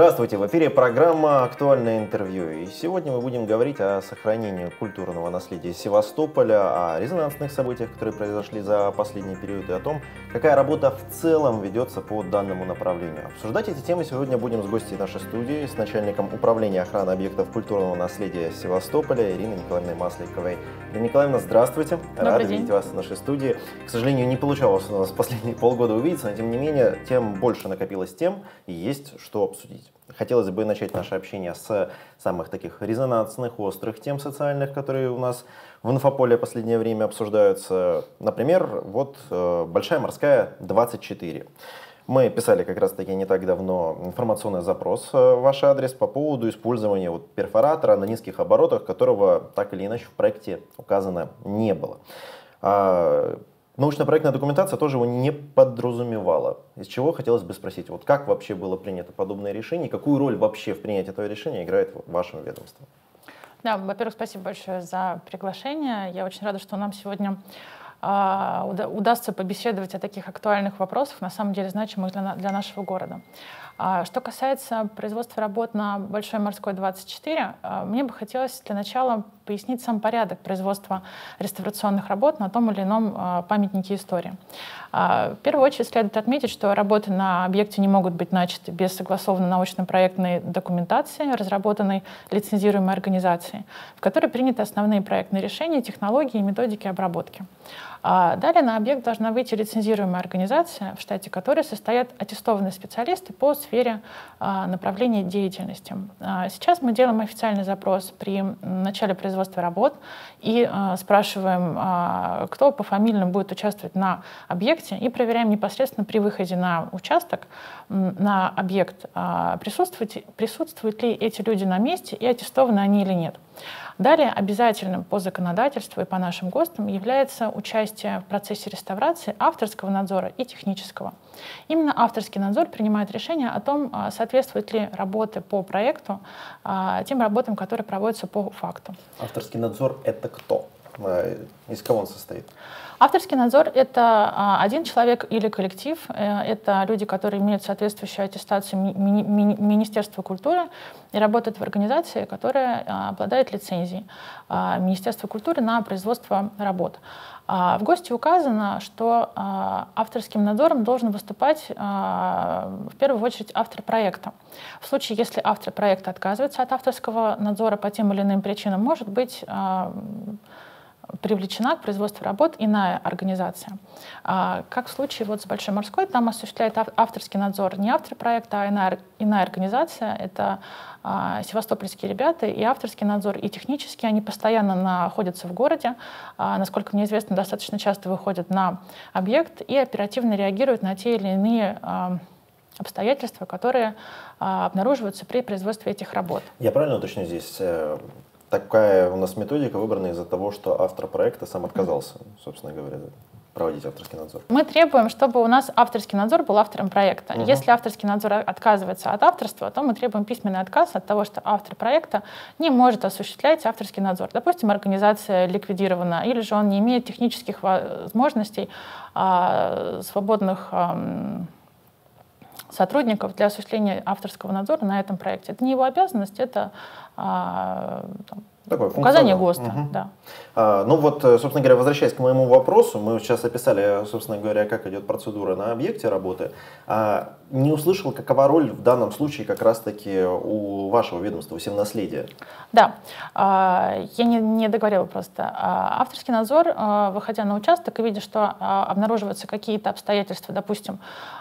Здравствуйте, в эфире программа «Актуальное интервью». И сегодня мы будем говорить о сохранении культурного наследия Севастополя, о резонансных событиях, которые произошли за последний период, и о том, какая работа в целом ведется по данному направлению. Обсуждать эти темы сегодня будем с гостей нашей студии, с начальником управления охраны объектов культурного наследия Севастополя Ириной Николаевной Масликовой. Ирина Николаевна, здравствуйте. Добрый Рада день. видеть вас в нашей студии. К сожалению, не получалось у нас последние полгода увидеться, но тем не менее, тем больше накопилось тем, и есть что обсудить. Хотелось бы начать наше общение с самых таких резонансных, острых тем социальных, которые у нас в инфополе в последнее время обсуждаются. Например, вот э, Большая морская 24. Мы писали как раз таки не так давно информационный запрос э, в ваш адрес по поводу использования вот перфоратора на низких оборотах, которого так или иначе в проекте указано не было. Научно-проектная документация тоже его не подразумевала. Из чего хотелось бы спросить, вот как вообще было принято подобное решение, какую роль вообще в принятии этого решения играет ваше ведомство? Да, во-первых, спасибо большое за приглашение. Я очень рада, что нам сегодня уда- удастся побеседовать о таких актуальных вопросах, на самом деле значимых для, для нашего города. А, Что касается производства работ на Большой морской 24, а, мне бы хотелось для начала пояснить сам порядок производства реставрационных работ на том или ином а, памятнике истории. А, В первую очередь следует отметить, что работы на объекте не могут быть начаты без согласованной научно-проектной документации, разработанной лицензируемой организацией, в которой приняты основные проектные решения, технологии и методики обработки. А Далее на объект должна выйти лицензируемая организация, в штате которой состоят аттестованные специалисты по сфере а, направления деятельности. А, Сейчас мы делаем официальный запрос при начале производства работ и а, спрашиваем, а, кто по фамильным будет участвовать на объекте, и проверяем непосредственно при выходе на участок, на объект, а, присутствуют, присутствуют ли эти люди на месте и аттестованы они или нет. Далее обязательным по законодательству и по нашим ГОСТам является участие в процессе реставрации авторского надзора и технического. Именно авторский надзор принимает решение о том, а, соответствуют ли работы по проекту а, тем работам, которые проводятся по факту. Авторский надзор — это кто? Из кого он состоит? Авторский надзор — это а, один человек или коллектив. Э, Это люди, которые имеют соответствующую аттестацию ми- мини- мини- Министерства культуры и работают в организации, которая а, обладает лицензией а, Министерства культуры на производство работ. В ГОСТе указано, что авторским надзором должен выступать в первую очередь автор проекта. В случае, если автор проекта отказывается от авторского надзора по тем или иным причинам, может быть привлечена к производству работ иная организация. А, Как в случае вот с Большой морской, там осуществляет ав- авторский надзор не автор проекта, а иная, иная организация. Это а, севастопольские ребята, и авторский надзор, и технический, они постоянно находятся в городе, а, насколько мне известно, достаточно часто выходят на объект и оперативно реагируют на те или иные обстоятельства, которые а, обнаруживаются при производстве этих работ. Я правильно уточню здесь? Такая у нас методика выбрана из-за того, что автор проекта сам отказался, собственно говоря, проводить авторский надзор. Мы требуем, чтобы у нас авторский надзор был автором проекта. Мгм. Если авторский надзор отказывается от авторства, то мы требуем письменный отказ от того, что автор проекта не может осуществлять авторский надзор. Допустим, организация ликвидирована, или же он не имеет технических возможностей, а, свободных сотрудников для осуществления авторского надзора на этом проекте. Это не его обязанность, это а, там, Такой указание. ГОСТа. Мгм. Да. А, ну вот, э, собственно говоря, возвращаясь к моему вопросу, мы сейчас описали, собственно говоря, как идет процедура на объекте работы. А, не услышал, какова роль в данном случае как раз-таки у вашего ведомства, у Севнаследия. Да, А, я не, не договорила просто. А, Авторский надзор, а, выходя на участок и видя, что а, обнаруживаются какие-то обстоятельства, допустим,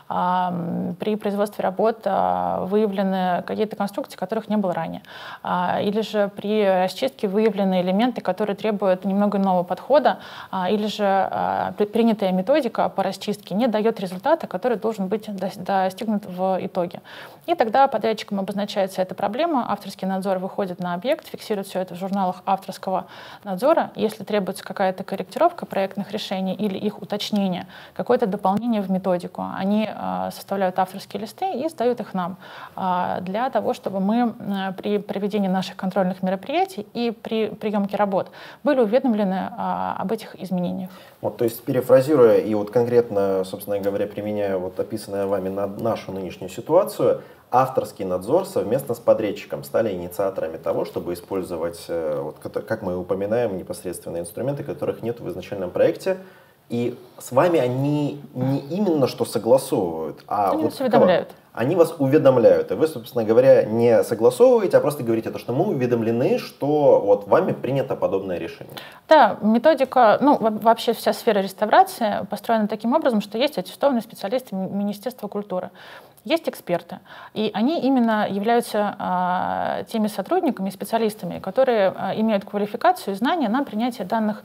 при производстве работ а, выявлены какие-то конструкции, которых не было ранее, А, или же при расчистке выявлены элементы, которые требуют немного иного подхода, а, или же при- принятая методика по расчистке не дает результата, который должен быть дос- достигнут в итоге. И тогда подрядчикам обозначается эта проблема, авторский надзор выходит на объект, фиксирует все это в журналах авторского надзора. Если требуется какая-то корректировка проектных решений или их уточнение, какое-то дополнение в методику, они составляют авторские листы и сдают их нам э, для того, чтобы мы при проведении наших контрольных мероприятий и при приемке работ были уведомлены э, об этих изменениях. Вот, то есть, перефразируя и вот конкретно, собственно говоря, применяя вот описанное вами на нашу нынешнюю ситуацию, авторский надзор совместно с подрядчиком стали инициаторами того, чтобы использовать, э, вот, как мы упоминаем, непосредственно инструменты, которых нет в изначальном проекте. И с вами они не именно что согласовывают, а они вот вас уведомляют. Они вас уведомляют, и вы, собственно говоря, не согласовываете, а просто говорите, то, что мы уведомлены, что вот вами принято подобное решение. Да, методика, ну вообще вся сфера реставрации построена таким образом, что есть аттестованные специалисты Министерства культуры. Есть эксперты, и они именно являются а, теми сотрудниками, специалистами, которые а, имеют квалификацию и знания на принятие данных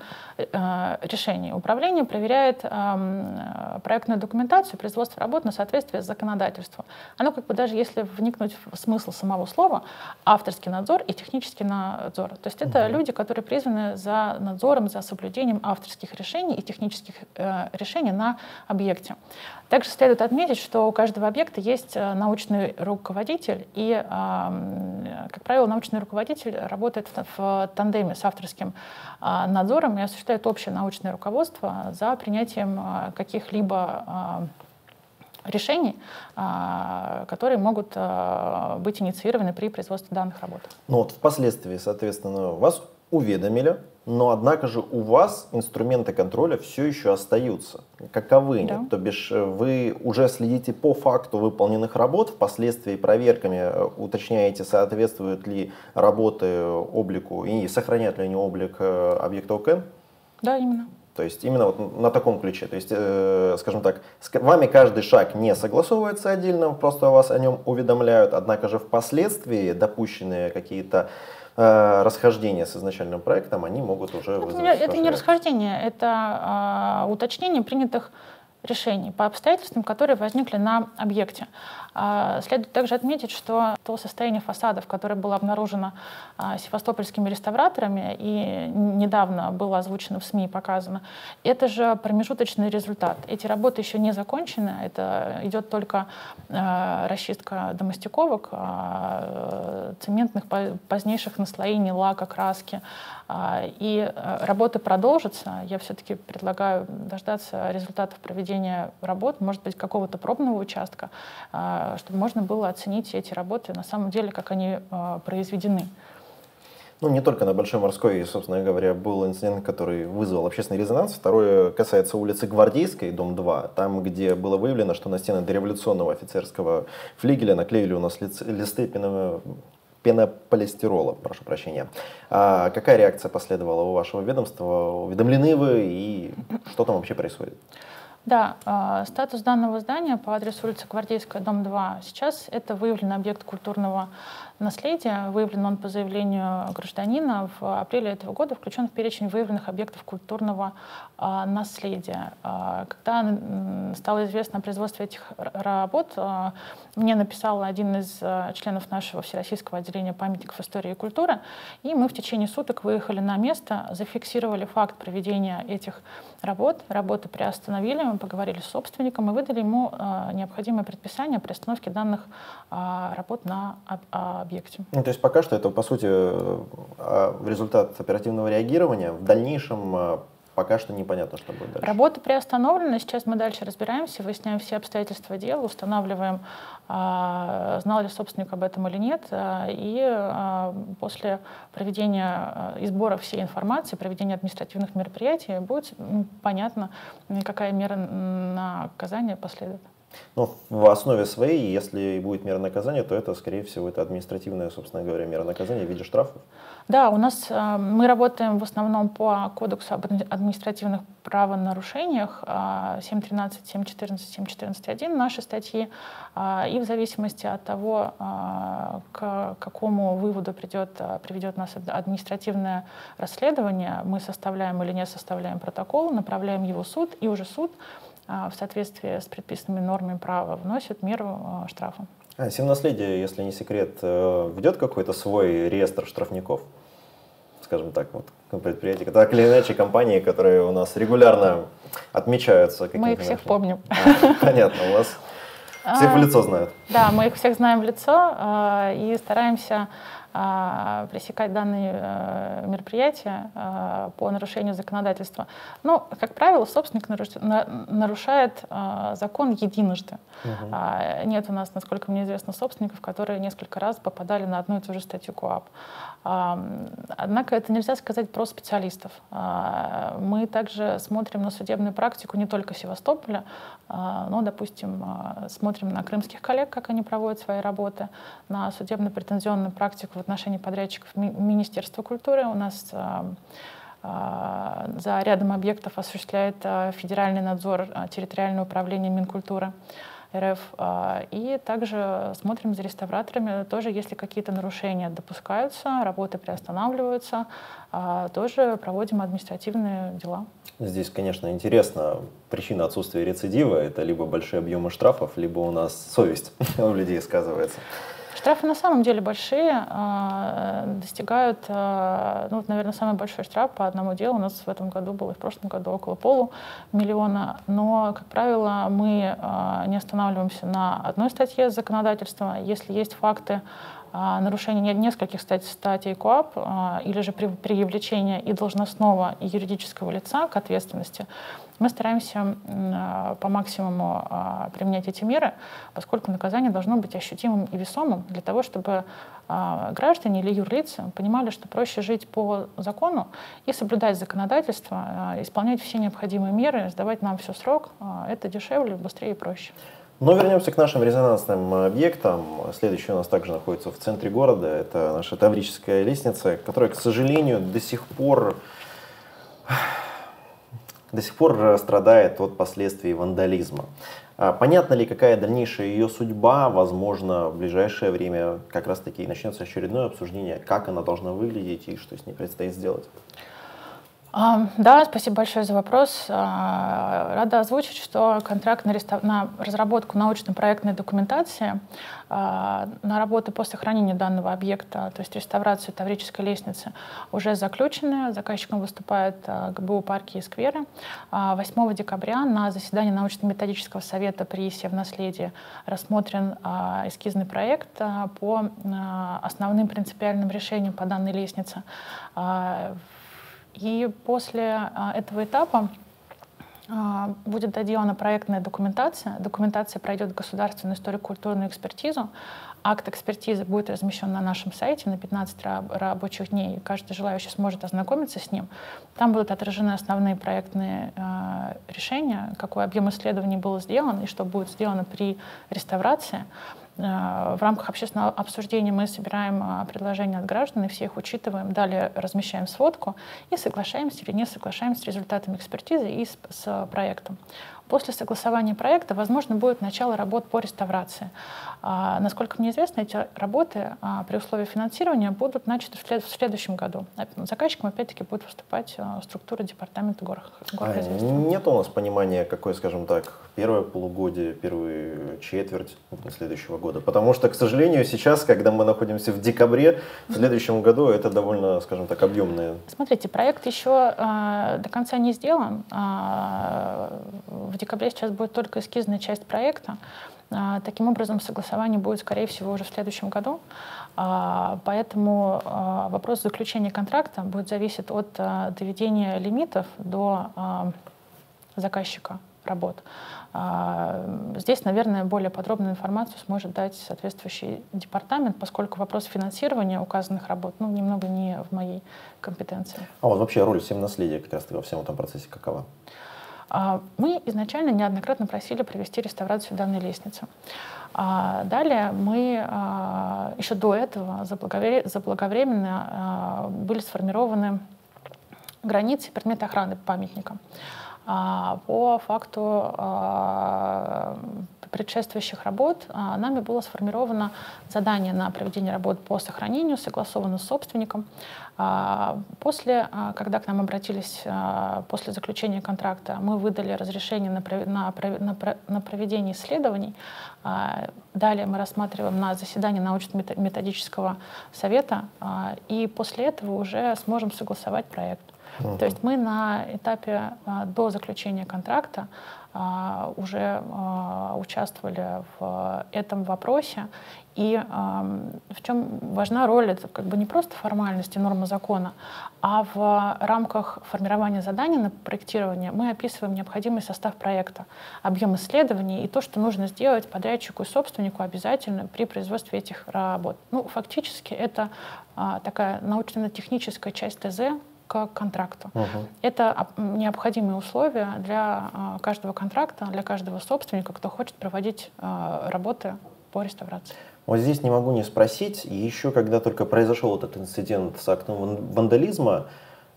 а, решений. Управление проверяет а, проектную документацию, производство работ на соответствие с законодательством. Оно как бы даже если вникнуть в смысл самого слова, авторский надзор и технический надзор. То есть это угу. люди, которые призваны за надзором, за соблюдением авторских решений и технических э, решений на объекте. Также следует отметить, что у каждого объекта есть э, научный руководитель, и, как правило, научный руководитель работает в тандеме с авторским а, надзором и осуществляет общее научное руководство за принятием а, каких-либо а, решений, которые могут быть инициированы при производстве данных работ. Ну вот впоследствии, соответственно, вас уведомили, но однако же у вас инструменты контроля все еще остаются. Каковы да. То бишь э, вы уже следите по факту выполненных работ, впоследствии проверками э, уточняете, соответствуют ли работы облику и сохраняют ли они облик э, объекта ОКН? Да, именно. То есть именно вот на таком ключе. То есть, э, скажем так, с вами каждый шаг не согласовывается отдельно, просто вас о нем уведомляют, однако же впоследствии допущенные какие-то Э, расхождения с изначальным проектом, они могут уже это вызвать... Не, это не расхождение, это э, уточнение принятых решений по обстоятельствам, которые возникли на объекте. А, следует также отметить, что то состояние фасадов, которое было обнаружено а, севастопольскими реставраторами и недавно было озвучено в СМИ и показано, это же промежуточный результат. Эти работы еще не закончены, это идет только а, расчистка домостиковок, цементных позднейших наслоений, лака, краски. И работы продолжатся. Я все-таки предлагаю дождаться результатов проведения работ, может быть, какого-то пробного участка, чтобы можно было оценить эти работы на самом деле, как они а, произведены. Ну, не только на Большой Морской, собственно говоря, был инцидент, который вызвал общественный резонанс. Второе касается улицы Гвардейской, дом 2, там, где было выявлено, что на стены дореволюционного офицерского флигеля наклеили у нас листы пено, пенополистирола, прошу прощения. А какая реакция последовала у вашего ведомства? Уведомлены вы и что там вообще происходит? Да, э, статус данного здания по адресу улица Гвардейская, дом 2. Сейчас это выявленный объект культурного наследия. Выявлен он по заявлению гражданина. В апреле этого года включен в перечень выявленных объектов культурного э, наследия. Э, когда стало известно о производстве этих работ, мне написал один из членов нашего Всероссийского отделения памятников истории и культуры, и мы в течение суток выехали на место, зафиксировали факт проведения этих работ. Работы приостановили, мы поговорили с собственником и выдали ему э, необходимое предписание при остановке данных э, работ на об, объекте. Ну, то есть пока что это, по сути, э, результат оперативного реагирования. В дальнейшем э, пока что непонятно, что будет дальше. Работа приостановлена, сейчас мы дальше разбираемся, выясняем все обстоятельства дела, устанавливаем, а, знал ли собственник об этом или нет, а, и а, после проведения и сбора всей информации, проведения административных мероприятий будет понятно, какая мера наказания последует. Но в основе своей, если будет мера наказания, то это, скорее всего, это административная, собственно говоря, мера наказания в виде штрафов. Да, у нас э, мы работаем в основном по кодексу об административных правонарушениях 7.13, 7.14, 7.14.1 наши статьи. Э, и в зависимости от того, э, к какому выводу придет, э, приведет нас административное расследование, мы составляем или не составляем протокол, направляем его в суд, и уже суд а, в соответствии с предписанными нормами права вносит меру а, штрафа. А Симнаследие, если не секрет, э, ведет какой-то свой реестр штрафников? Скажем так, вот предприятия, так или иначе компании, которые у нас регулярно отмечаются. Мы их всех помним. Понятно, у вас всех в лицо знают. Да, мы их всех знаем в лицо и стараемся пресекать данные мероприятия по нарушению законодательства. Но, как правило, собственник нарушает закон единожды. Угу. Нет у нас, насколько мне известно, собственников, которые несколько раз попадали на одну и ту же статью КОАП. Однако это нельзя сказать про специалистов. Мы также смотрим на судебную практику не только Севастополя, но, допустим, смотрим на крымских коллег, как они проводят свои работы, на судебно-претензионную практику в отношении подрядчиков Министерства культуры. У нас за рядом объектов осуществляет федеральный надзор территориальное управление Минкультуры. РФ. А, и также смотрим за реставраторами, тоже если какие-то нарушения допускаются, работы приостанавливаются, а, тоже проводим административные дела. Здесь, конечно, интересно, причина отсутствия рецидива — это либо большие объемы штрафов, либо у нас совесть у людей сказывается. Штрафы на самом деле большие, а, достигают, а, ну, наверное, самый большой штраф по одному делу у нас в этом году был и в прошлом году около полумиллиона, но, как правило, мы а, не останавливаемся на одной статье законодательства. Если есть факты нарушения нескольких статей КОАП или же при привлечении и должностного, и юридического лица к ответственности, мы стараемся а, по максимуму а, применять эти меры, поскольку наказание должно быть ощутимым и весомым для того, чтобы а, граждане или юрлицы понимали, что проще жить по закону и соблюдать законодательство, исполнять все необходимые меры, сдавать нам все срок. Это дешевле, быстрее и проще. Но вернемся к нашим резонансным объектам. Следующий у нас также находится в центре города. Это наша Таврическая лестница, которая, к сожалению, до сих пор до сих пор страдает от последствий вандализма. А понятно ли, какая дальнейшая ее судьба? Возможно, в ближайшее время как раз таки начнется очередное обсуждение, как она должна выглядеть и что с ней предстоит сделать. Да, спасибо большое за вопрос. А, рада озвучить, что контракт на, рестав... на разработку научно-проектной документации а, на работы по сохранению данного объекта, то есть реставрацию Таврической лестницы, уже заключены. Заказчиком выступает а, ГБУ «Парки и скверы». 8 декабря на заседании научно-методического совета при Севнаследии рассмотрен эскизный проект по основным принципиальным решениям по данной лестнице. И после а, этого этапа а, будет доделана проектная документация. Документация пройдет государственную историко-культурную экспертизу. Акт экспертизы будет размещен на нашем сайте на 15 рабочих дней. Каждый желающий сможет ознакомиться с ним. Там будут отражены основные проектные э, решения, какой объем исследований был сделан и что будет сделано при реставрации. Э, в рамках общественного обсуждения мы собираем э, предложения от граждан и все их учитываем. Далее размещаем сводку и соглашаемся или не соглашаемся с результатами экспертизы и с, с проектом. После согласования проекта, возможно, будет начало работ по реставрации. А, насколько мне известно, эти работы а, при условии финансирования будут начаты в, след в следующем году. Заказчиком, опять-таки, будет выступать а, структура департамента гор, а Нет у нас понимания, какое, скажем так, первое полугодие, первую четверть следующего года? Потому что, к сожалению, сейчас, когда мы находимся в декабре, в следующем году это довольно, скажем так, объемное. Смотрите, проект еще э, до конца не сделан. Э, в декабре сейчас будет только эскизная часть проекта. А, таким образом, согласование будет, скорее всего, уже в следующем году. А, поэтому а, вопрос заключения контракта будет зависеть от доведения лимитов до заказчика работ. Здесь, наверное, более подробную информацию сможет дать соответствующий департамент, поскольку вопрос финансирования указанных работ ну, немного не в моей компетенции. А вот вообще роль всем наследия как раз во всем этом процессе какова? А, мы изначально неоднократно просили провести реставрацию данной лестницы. А, далее мы а, еще до этого заблаговременно были сформированы границы предмета охраны памятника. По факту предшествующих работ а, нами было сформировано задание на проведение работ по сохранению, согласовано с собственником. А, после, а, когда к нам обратились после заключения контракта, мы выдали разрешение на, на, на, на проведение исследований. Далее мы рассматриваем на заседании научно-методического совета, и после этого уже сможем согласовать проект. Угу. То есть мы на этапе до заключения контракта уже а, участвовали в этом вопросе. И в чем важна роль, это как бы не просто формальности нормы закона, а в рамках формирования заданий на проектирование мы описываем необходимый состав проекта, объем исследований и то, что нужно сделать подрядчику и собственнику обязательно при производстве этих работ. Ну, фактически это такая научно-техническая часть ТЗ, к контракту. Угу. Это необходимые условия для а, каждого контракта, для каждого собственника, кто хочет проводить а, работы по реставрации. Вот здесь не могу не спросить, еще когда только произошел этот инцидент с актом вандализма,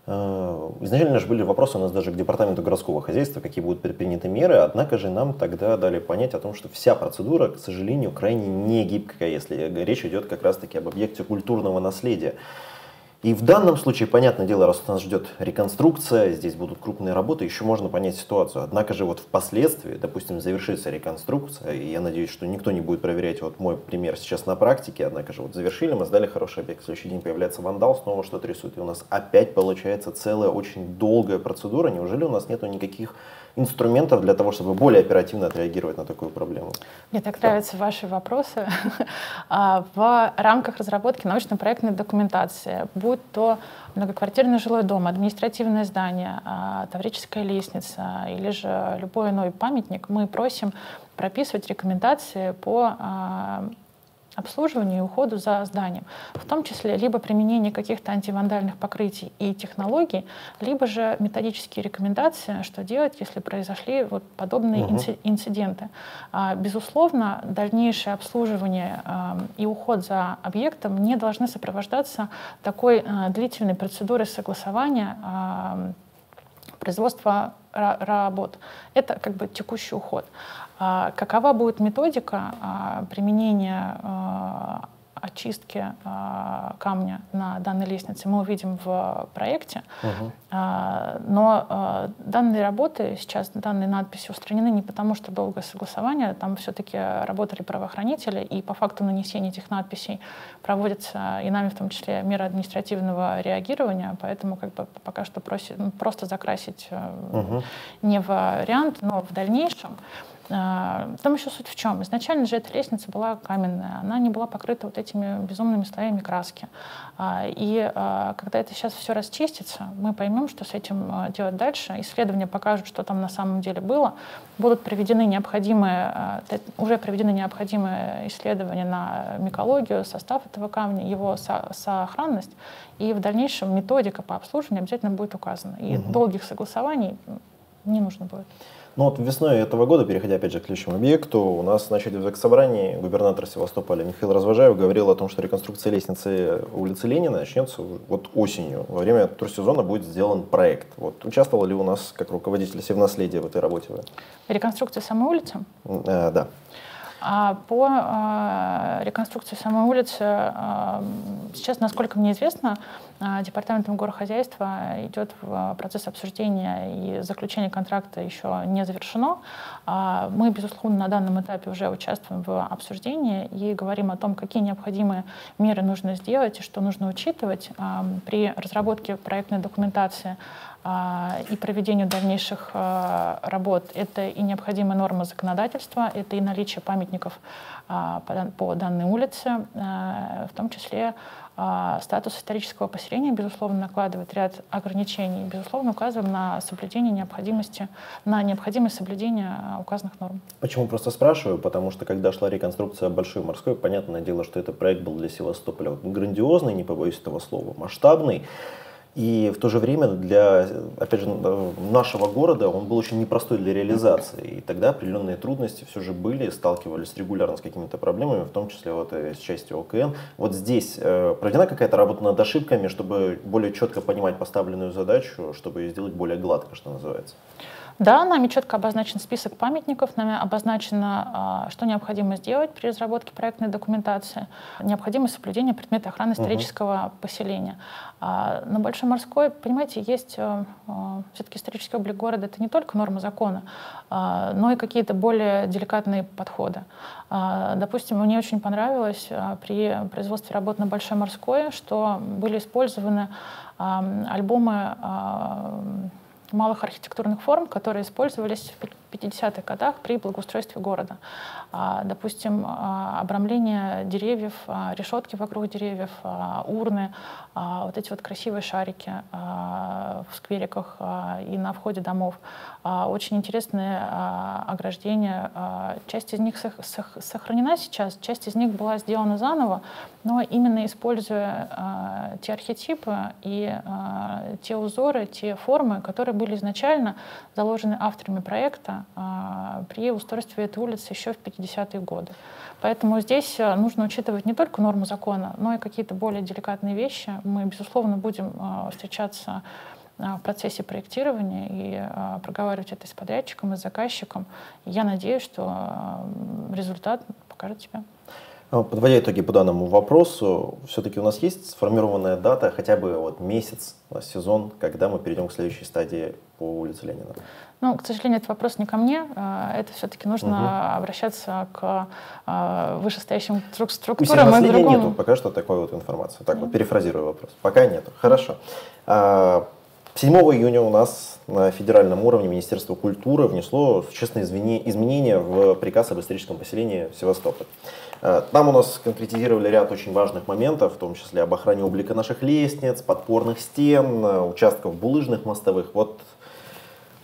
э, Изначально же были вопросы у нас даже к департаменту городского хозяйства, какие будут предприняты меры, однако же нам тогда дали понять о том, что вся процедура, к сожалению, крайне не гибкая, если речь идет как раз-таки об объекте культурного наследия. И в данном случае, понятное дело, раз нас ждет реконструкция, здесь будут крупные работы, еще можно понять ситуацию. Однако же вот впоследствии, допустим, завершится реконструкция, и я надеюсь, что никто не будет проверять вот мой пример сейчас на практике, однако же вот завершили, мы сдали хороший объект, в следующий день появляется вандал, снова что-то рисует, и у нас опять получается целая очень долгая процедура. Неужели у нас нету никаких инструментов для того, чтобы более оперативно отреагировать на такую проблему. Мне так нравятся ваши вопросы. А, в рамках разработки научно-проектной документации, будь то многоквартирный жилой дом, административное здание, а, таврическая лестница или же любой иной памятник, мы просим прописывать рекомендации по а, обслуживанию и уходу за зданием, в том числе либо применение каких-то антивандальных покрытий и технологий, либо же методические рекомендации, что делать, если произошли вот подобные угу. инциденты. А, безусловно, дальнейшее обслуживание а, и уход за объектом не должны сопровождаться такой а, длительной процедурой согласования производства работ. Это как бы текущий уход. А, какова будет методика а, применения а, очистки камня на данной лестнице мы увидим в проекте. Угу. Но данные работы сейчас, данные надписи устранены не потому, что долгое согласование, там все-таки работали правоохранители, и по факту нанесения этих надписей проводятся и нами в том числе меры административного реагирования, поэтому как бы пока что просит, просто закрасить угу. не вариант, но в дальнейшем там еще суть в чем. Изначально же эта лестница была каменная, она не была покрыта вот этими безумными слоями краски. А, и а, когда это сейчас все расчистится, мы поймем, что с этим делать дальше. Исследования покажут, что там на самом деле было. Будут проведены необходимые, уже проведены необходимые исследования на микологию, состав этого камня, его сохранность. И в дальнейшем методика по обслуживанию обязательно будет указана. И угу. долгих согласований не нужно будет. Ну вот весной этого года, переходя опять же к следующему объекту, у нас на в собрании губернатор Севастополя Михаил Развожаев говорил о том, что реконструкция лестницы улицы Ленина начнется вот осенью. Во время турсезона будет сделан проект. Вот участвовал ли у нас как руководитель Севнаследия в этой работе? Вы? Реконструкция самой улицы? Э, да. А по э, реконструкции самой улицы э, сейчас, насколько мне известно, департаментом горохозяйства идет в процесс обсуждения и заключение контракта еще не завершено. Э, мы, безусловно, на данном этапе уже участвуем в обсуждении и говорим о том, какие необходимые меры нужно сделать и что нужно учитывать при разработке проектной документации а, и проведению дальнейших а, работ. Это и необходимая норма законодательства, это и наличие памятников а, по данной улице, в том числе статус исторического поселения, безусловно, накладывает ряд ограничений, безусловно, указываем на соблюдение необходимости, на необходимость соблюдения указанных норм. Почему просто спрашиваю? Потому что когда шла реконструкция Большой морской, понятное дело, что этот проект был для Севастополя грандиозный, не побоюсь этого слова, масштабный. И в то же время для, опять же, нашего города он был очень непростой для реализации. И тогда определенные трудности все же были, сталкивались регулярно с какими-то проблемами, в том числе вот с частью ОКН. Вот здесь э, проведена какая-то работа над ошибками, чтобы более четко понимать поставленную задачу, чтобы ее сделать более гладко, что называется? Да, нами четко обозначен список памятников, нами обозначено, а, что необходимо сделать при разработке проектной документации, необходимость соблюдения предмета охраны исторического угу. поселения. А, на Большой Морской, понимаете, есть э, э, все-таки исторический облик города, это не только норма закона, а, но и какие-то более деликатные подходы. Допустим, мне очень понравилось при производстве работ на Большой Морской, что были использованы альбомы малых архитектурных форм, которые использовались 50-х годах при благоустройстве города. А, допустим, а, обрамление деревьев, а, решетки вокруг деревьев, урны, вот эти вот красивые шарики в сквериках и на входе домов. Очень интересные ограждения. Часть из них сохранена сейчас, часть из них была сделана заново, но именно используя те архетипы и те узоры, те формы, которые были изначально заложены авторами проекта при устройстве этой улицы еще в 50-е годы. Поэтому здесь э, нужно учитывать не только норму закона, но и какие-то более деликатные вещи. Мы, безусловно, будем э, встречаться в процессе проектирования и проговаривать это с подрядчиком и с заказчиком. я надеюсь, что результат покажет себя. А, подводя итоги по данному вопросу, все-таки у нас есть сформированная дата, хотя бы вот месяц, сезон, когда мы перейдем к следующей стадии по улице Ленина? Ну, к сожалению, этот вопрос не ко мне. А, это все-таки нужно угу. обращаться к а, вышестоящим структурам. У нас другому... нету пока что такой вот информации. Так вот, перефразирую вопрос. Пока нету. Хорошо. 7 июня у нас на федеральном уровне Министерство культуры внесло существенные изменения в приказ об историческом поселении Севастополь. Э, там у нас конкретизировали ряд очень важных моментов, в том числе об охране облика наших лестниц, подпорных стен, э, участков булыжных мостовых. Вот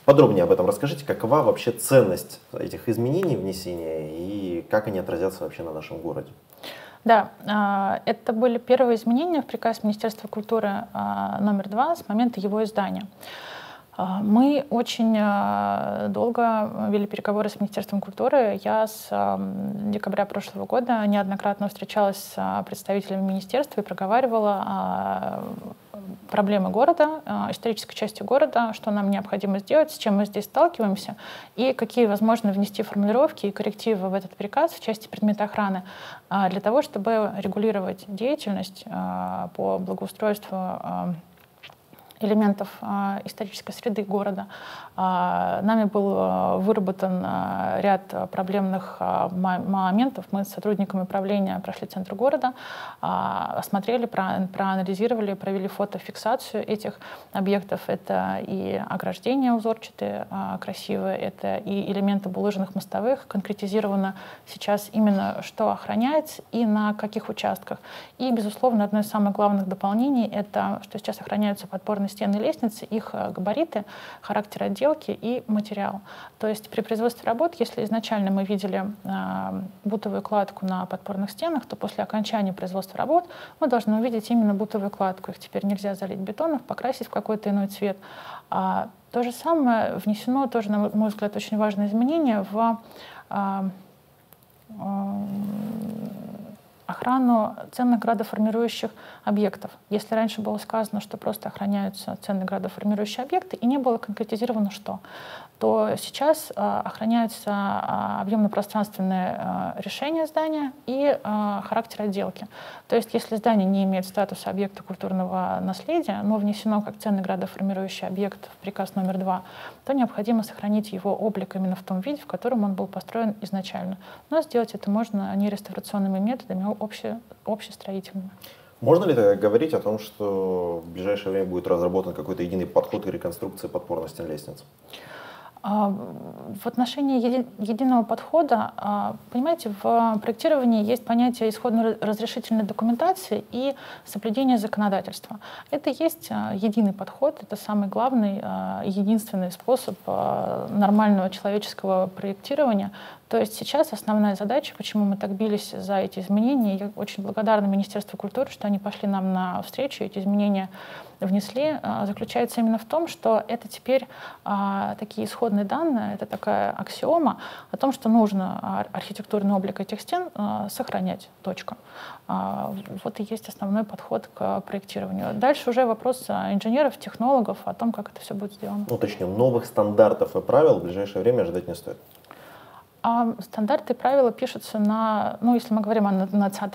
подробнее об этом расскажите, какова вообще ценность этих изменений внесения и как они отразятся вообще на нашем городе? Да, э, это были первые изменения в приказ Министерства культуры номер два с момента его издания. А, мы очень а, долго вели переговоры с Министерством культуры. Я с декабря прошлого года неоднократно встречалась с представителями министерства и проговаривала а, проблемы города, исторической части города, что нам необходимо сделать, с чем мы здесь сталкиваемся, и какие возможно внести формулировки и коррективы в этот приказ в части предмета охраны для того, чтобы регулировать деятельность по благоустройству элементов а, исторической среды города. А, нами был а, выработан ряд проблемных моментов. Мы с сотрудниками управления прошли центр города, осмотрели, проанализировали, провели фотофиксацию этих объектов. Это и ограждения узорчатые, красивые, это и элементы булыжных мостовых. Конкретизировано сейчас именно, что охраняется и на каких участках. И, безусловно, одно из самых главных дополнений — это что сейчас охраняются подпорные стены лестницы, их э, габариты, характер отделки и материал. То есть при производстве работ, если изначально мы видели э, бутовую кладку на подпорных стенах, то после окончания производства работ мы должны увидеть именно бутовую кладку. Их теперь нельзя залить бетоном, покрасить в какой-то иной цвет. А, то же самое внесено, тоже, на мой взгляд, очень важное изменение в а, охрану ценных градоформирующих объектов. Если раньше было сказано, что просто охраняются ценные градоформирующие объекты, и не было конкретизировано, что, то сейчас э, охраняются э, объемно-пространственные э, решения здания и характер отделки. То есть если здание не имеет статуса объекта культурного наследия, но внесено как ценный градоформирующий объект в приказ номер два, то необходимо сохранить его облик именно в том виде, в котором он был построен изначально. Но сделать это можно не реставрационными методами, а обще, общестроительными. Можно ли тогда говорить о том, что в ближайшее время будет разработан какой-то единый подход к реконструкции подпорных стен лестниц? А, в отношении еди, единого подхода, а, понимаете, в проектировании есть понятие исходно-разрешительной документации и соблюдения законодательства. Это есть а, единый подход, это самый главный, единственный способ нормального человеческого проектирования. То есть сейчас основная задача, почему мы так бились за эти изменения, я очень благодарна Министерству культуры, что они пошли нам на встречу, эти изменения внесли, заключается именно в том, что это теперь такие исходные данные, это такая аксиома о том, что нужно архитектурный облик этих стен сохранять. Точка. Вот и есть основной подход к проектированию. Дальше уже вопрос инженеров, технологов о том, как это все будет сделано. Уточним, новых стандартов и правил в ближайшее время ожидать не стоит. А стандарты и правила пишутся на, ну, если мы говорим о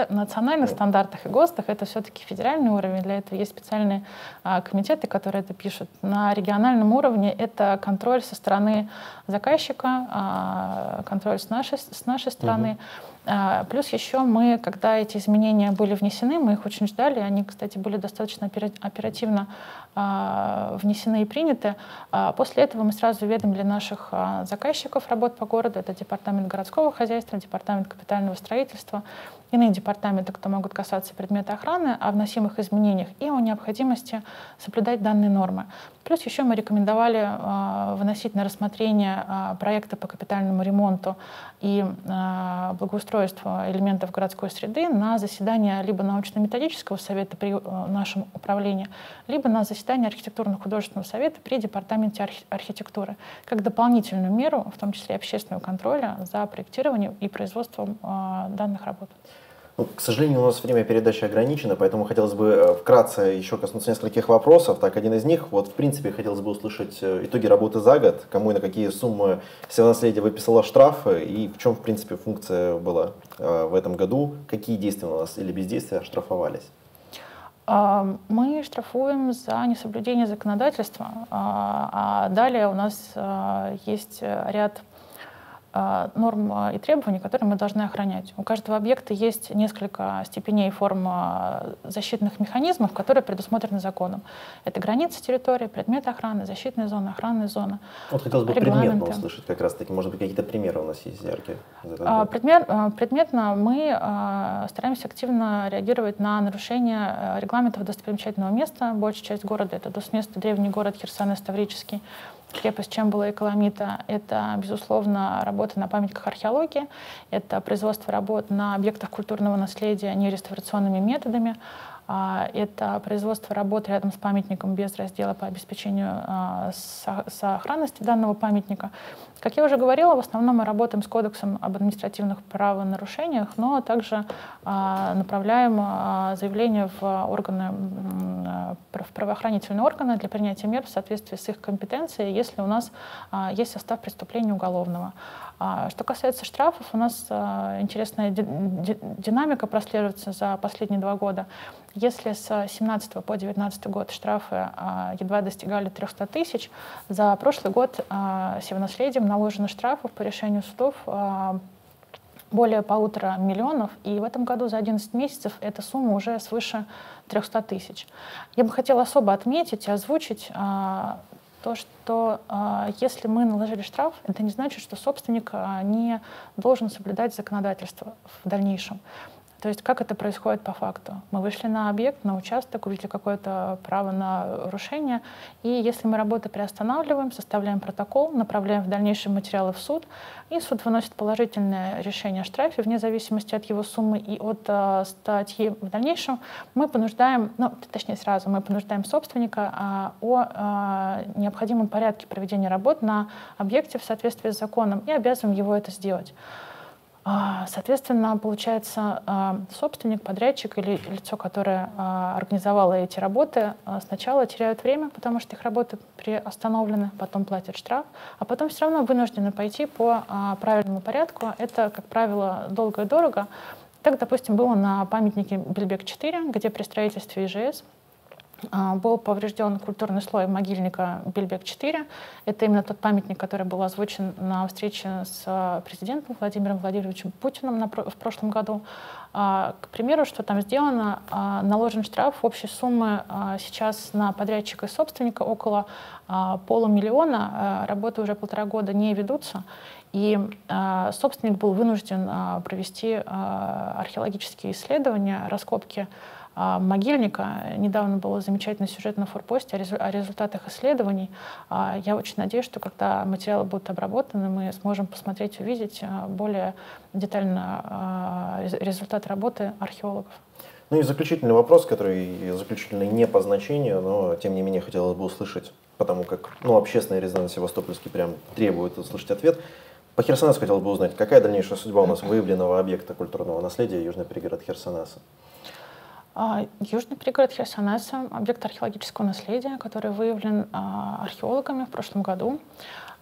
национальных стандартах и ГОСТах, это все-таки федеральный уровень, для этого есть специальные а, комитеты, которые это пишут. На региональном уровне это контроль со стороны заказчика, а, контроль с нашей, с нашей стороны. Угу. А, плюс еще мы, когда эти изменения были внесены, мы их очень ждали, они, кстати, были достаточно оперативно внесены и приняты. А, после этого мы сразу уведомили наших заказчиков работ по городу, это департамент городского хозяйства, департамент капитального строительства, иные департаменты, кто могут касаться предмета охраны, о вносимых изменениях и о необходимости соблюдать данные нормы. Плюс еще мы рекомендовали э, выносить на рассмотрение э, проекты по капитальному ремонту и благоустройству элементов городской среды на заседание либо научно-методического совета при э, нашем управлении, либо на заседание архитектурно-художественного совета при департаменте архи архитектуры, как дополнительную меру, в том числе общественного контроля за проектированием и производством э, данных работ. Ну, к сожалению, у нас время передачи ограничено, поэтому хотелось бы э, вкратце еще коснуться нескольких вопросов. Так, один из них, вот в принципе, хотелось бы услышать э, итоги работы за год, кому и на какие суммы сельнаследие выписало штрафы и в чем, в принципе, функция была э, в этом году, какие действия у нас или бездействия штрафовались. А, мы штрафуем за несоблюдение законодательства, а, а далее у нас есть ряд а, норм а, и требований, которые мы должны охранять. У каждого объекта есть несколько степеней форм а, защитных механизмов, которые предусмотрены законом. Это границы территории, предметы охраны, защитная зона, охранная зона. Вот хотелось бы предметно услышать как раз таки, может быть, какие-то примеры у нас есть яркие. Предмет, предметно мы стараемся активно реагировать на нарушения регламентов достопримечательного места. Большая часть города — это место древний город Херсон-Ставрический крепость Чембала и Каламита — это, безусловно, работа на памятниках археологии, это производство работ на объектах культурного наследия нереставрационными методами, это производство работ рядом с памятником без раздела по обеспечению а, сохранности данного памятника. Как я уже говорила, в основном мы работаем с кодексом об административных правонарушениях, но также а, направляем заявления в органы, в правоохранительные органы для принятия мер в соответствии с их компетенцией, если у нас есть состав преступления уголовного. А что касается штрафов, у нас а, интересная динамика прослеживается за последние два года. Если с 2017 по 2019 год штрафы а, едва достигали 300 тысяч, за прошлый год севонаследием наложено штрафов по решению судов более полутора миллионов, и в этом году за 11 месяцев эта сумма уже свыше 300 тысяч. Я бы хотела особо отметить и озвучить то, что э, если мы наложили штраф, это не значит, что собственник э, не должен соблюдать законодательство в дальнейшем. То есть как это происходит по факту? Мы вышли на объект, на участок, увидели какое-то право на нарушение, и если мы работу приостанавливаем, составляем протокол, направляем в дальнейшие материалы в суд, и суд выносит положительное решение о штрафе вне зависимости от его суммы и от э, статьи в дальнейшем, мы понуждаем, ну, точнее сразу, мы понуждаем собственника э, о э, необходимом порядке проведения работ на объекте в соответствии с законом и обязываем его это сделать. А, соответственно, получается, а, собственник, подрядчик или лицо, которое а, организовало эти работы, сначала теряют время, потому что их работы приостановлены, потом платят штраф, а потом все равно вынуждены пойти по правильному порядку. Это, как правило, долго и дорого. Так, допустим, было на памятнике Бельбек-4, где при строительстве ИЖС был поврежден культурный слой могильника Бельбек-4. Это именно тот памятник, который был озвучен на встрече с а, президентом Владимиром Владимировичем Путиным в прошлом году. А, к примеру, что там сделано, наложен штраф общей суммы сейчас на подрядчика и собственника около полумиллиона. Работы уже полтора года не ведутся. И собственник был вынужден провести археологические исследования, раскопки а, могильника. Недавно был замечательный сюжет на форпосте о результатах исследований. А, я очень надеюсь, что когда материалы будут обработаны, мы сможем посмотреть, увидеть а, более детально результат работы археологов. Ну и заключительный вопрос, который заключительный не по значению, но тем не менее хотелось бы услышать, потому как ну, общественный резонанс Севастопольский прям требует услышать ответ. По Херсонесу хотел бы узнать, какая дальнейшая судьба у нас выявленного объекта культурного наследия Южный пригород Херсонеса? А, Южный пригород Херсонеса — объект археологического наследия, который выявлен а, археологами в прошлом году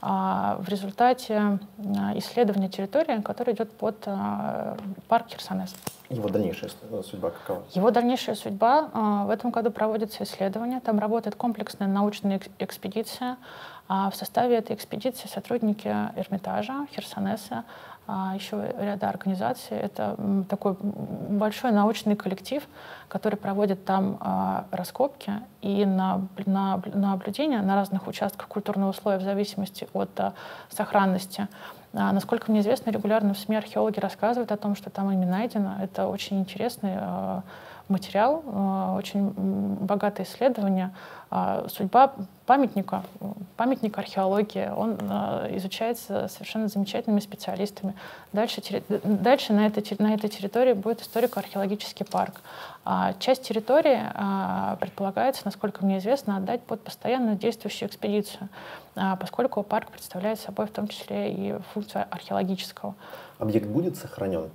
а, в результате исследования территории, которая идет под парк Херсонес. Его дальнейшая судьба какова? Его дальнейшая судьба в этом году проводится исследование. Там работает комплексная научная экспедиция. В составе этой экспедиции сотрудники Эрмитажа, Херсонеса, еще ряда организаций. Это такой большой научный коллектив, который проводит там а, раскопки и на, на, наблюдения на разных участках культурного слоя в зависимости от а, сохранности. Насколько мне известно, регулярно в СМИ археологи рассказывают о том, что там ими найдено. Это очень интересный материал, очень богатое исследование. А, судьба памятника, памятник археологии, он а, изучается совершенно замечательными специалистами. Дальше, дальше на, этой, на этой территории будет историко-археологический парк. А часть территории предполагается, насколько мне известно, отдать под постоянно действующую экспедицию, поскольку парк представляет собой в том числе и функцию археологического. Объект будет сохранен?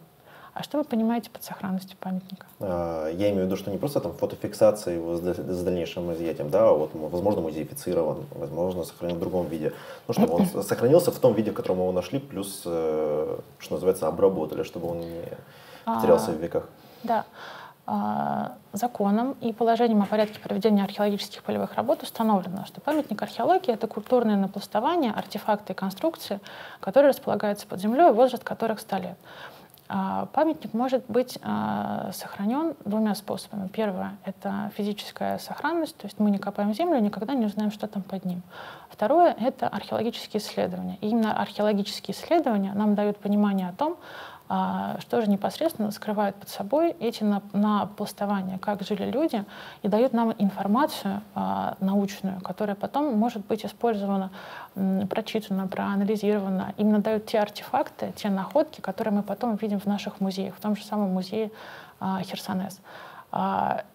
А что вы понимаете под сохранностью памятника? А, я имею в виду, что не просто там фотофиксация его с дальнейшим изъятием, да, а вот, возможно, музеифицирован, возможно, сохранен в другом виде. Ну, чтобы он сохранился в том виде, в котором его нашли, плюс, э, что называется, обработали, чтобы он не потерялся в веках. Да. Законом и положением о порядке проведения археологических полевых работ установлено, что памятник археологии — это культурное напластование, артефакты и конструкции, которые располагаются под землей, возраст которых 100 лет. А, памятник может быть а, сохранен двумя способами. Первое — это физическая сохранность, то есть мы не копаем землю, никогда не узнаем, что там под ним. Второе — это археологические исследования. И именно археологические исследования нам дают понимание о том, что же непосредственно скрывает под собой эти напластования, как жили люди, и дают нам информацию а, научную, которая потом может быть использована, прочитана, проанализирована. Именно дают те артефакты, те находки, которые мы потом видим в наших музеях, в том же самом музее а, Херсонес.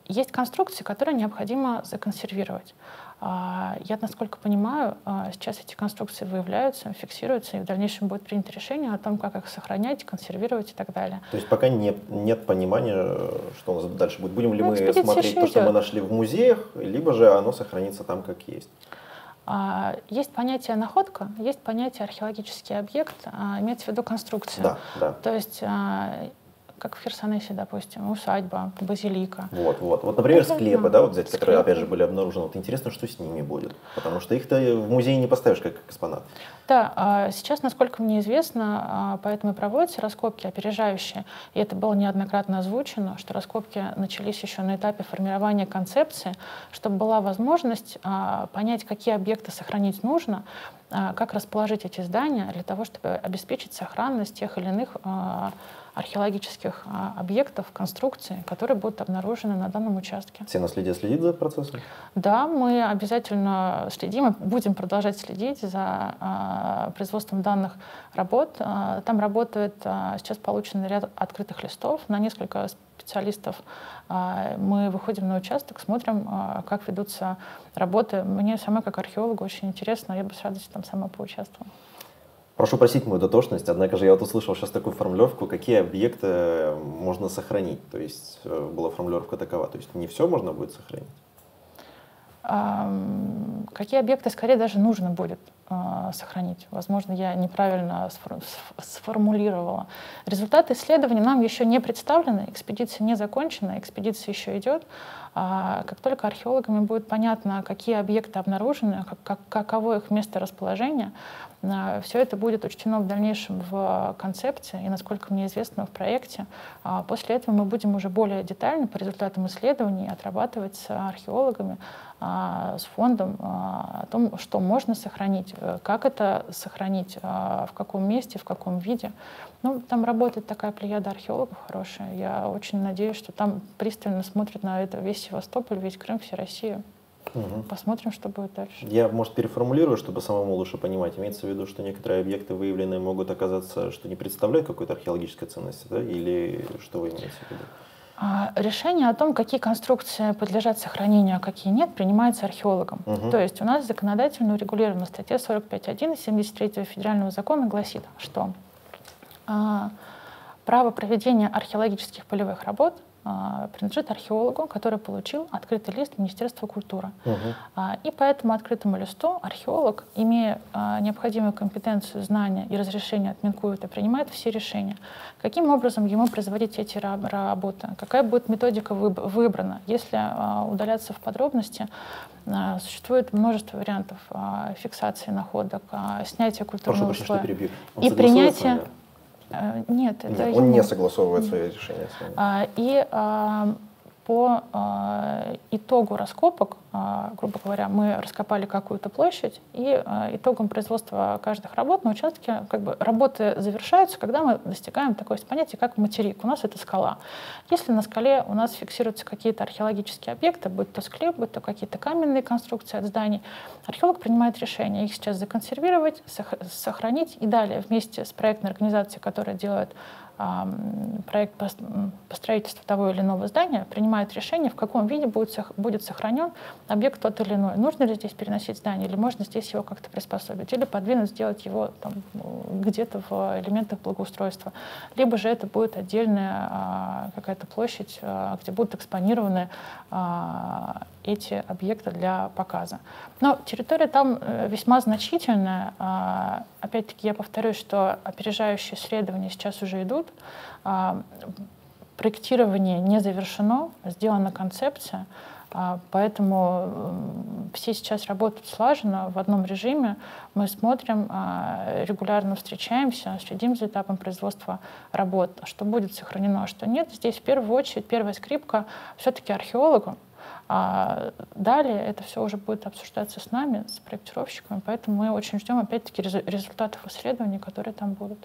Есть конструкции, которые необходимо законсервировать. А, я, насколько понимаю, а, сейчас эти конструкции выявляются, фиксируются, и в дальнейшем будет принято решение о том, как их сохранять, консервировать и так далее. То есть пока не, нет понимания, что у нас дальше будет. Будем ли ну, мы смотреть то, идет. что мы нашли в музеях, либо же оно сохранится там, как есть? А, есть понятие находка, есть понятие археологический объект, имеется в виду конструкция. Да, да. То есть как в Херсонесе, допустим, усадьба, базилика. Вот, вот. Вот, например, Это, склепы, да, вот взять, склепы. которые, опять же, были обнаружены. Вот интересно, что с ними будет, потому что их-то в музее не поставишь как экспонат. Да, а сейчас, насколько мне известно, а, поэтому и проводятся раскопки опережающие, и это было неоднократно озвучено, что раскопки начались еще на этапе формирования концепции, чтобы была возможность а, понять, какие объекты сохранить нужно, как расположить эти здания для того, чтобы обеспечить сохранность тех или иных археологических а, объектов, конструкций, которые будут обнаружены на данном участке. Все наследие следит за процессом? Да, мы обязательно следим и будем продолжать следить за а, производством данных работ. А, там работает сейчас получен ряд открытых листов на несколько специалистов. Мы выходим на участок, смотрим, как ведутся работы. Мне самой как археологу очень интересно, я бы с радостью там сама поучаствовала. Прошу простить мою дотошность, однако же я вот услышал сейчас такую формулировку, какие объекты можно сохранить. То есть э, была формулировка такова, то есть не все можно будет сохранить. Какие объекты скорее даже нужно будет э, сохранить? Возможно, я неправильно сформулировала. Результаты исследований нам еще не представлены, экспедиция не закончена, экспедиция еще идет. А как только археологами будет понятно, какие объекты обнаружены, как, как, каково их место расположения, все это будет учтено в дальнейшем в концепции и, насколько мне известно, в проекте. А после этого мы будем уже более детально по результатам исследований отрабатывать с археологами, а, с фондом о том, что можно сохранить, э, как это сохранить, в каком месте, в каком виде. Ну, там работает такая плеяда археологов хорошая. Я очень надеюсь, что там пристально смотрят на это весь Севастополь, весь Крым, вся Россия. Угу. Посмотрим, что будет дальше. Я, может, переформулирую, чтобы самому лучше понимать. Имеется в виду, что некоторые объекты выявленные могут оказаться, что не представляют какой-то археологической ценности, да? Или что вы имеете в виду? А, решение о том, какие конструкции подлежат сохранению, а какие нет, принимается археологом. Угу. То есть у нас законодательно урегулирована статья 45.1 73 федерального закона гласит, что а, право проведения археологических полевых работ принадлежит археологу, который получил открытый лист Министерства культуры. Угу. И по этому открытому листу археолог, имея а, необходимую компетенцию, знания и разрешение от Минкульта, принимает все решения. Каким образом ему производить эти работы? Какая будет методика выбрана? Если удаляться в подробности, существует множество вариантов фиксации находок, снятия культурного Прошу, слоя и принятия нет, это Нет, он не согласовывает свои решения с вами. А, и а, по а, итогу раскопок, а, грубо говоря, мы раскопали какую-то площадь, и а, итогом производства каждых работ на участке как бы работы завершаются, когда мы достигаем такое понятие, как материк. У нас это скала. Если на скале у нас фиксируются какие-то археологические объекты, будь то склеп, будь то какие-то каменные конструкции от зданий, археолог принимает решение их сейчас законсервировать, сохранить и далее вместе с проектной организацией, которая делает проект по строительству того или иного здания принимает решение, в каком виде будет, будет сохранен объект тот или иной. Нужно ли здесь переносить здание, или можно здесь его как-то приспособить, или подвинуть, сделать его где-то в элементах благоустройства. Либо же это будет отдельная а, какая-то площадь, а, где будут экспонированы а, эти объекты для показа. Но территория там э, весьма значительная. Опять-таки я повторюсь, что опережающие исследования сейчас уже идут. Проектирование не завершено, сделана концепция. Поэтому все сейчас работают слаженно в одном режиме. Мы смотрим, регулярно встречаемся, следим за этапом производства работ, что будет сохранено, а что нет. Здесь в первую очередь первая скрипка все-таки археологу, а далее это все уже будет обсуждаться с нами, с проектировщиками, поэтому мы очень ждем опять-таки результатов исследований, которые там будут.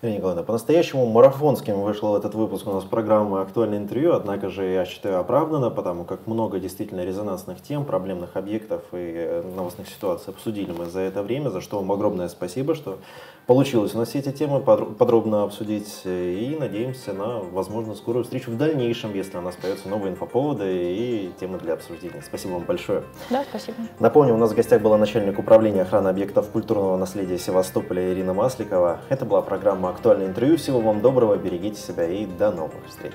Ирина Николаевна, по-настоящему марафонским вышел этот выпуск у нас программы «Актуальное интервью», однако же я считаю оправданно, потому как много действительно резонансных тем, проблемных объектов и э, новостных ситуаций обсудили мы за это время, за что вам огромное спасибо, что получилось у нас все эти темы подробно обсудить и надеемся на, возможно, скорую встречу в дальнейшем, если у нас появятся новые инфоповоды и темы для обсуждения. Спасибо вам большое. Да, спасибо. Напомню, у нас в гостях была начальник управления охраны объектов культурного наследия Севастополя Ирина Масликова. Это была программа «Актуальное интервью». Всего вам доброго, берегите себя и до новых встреч.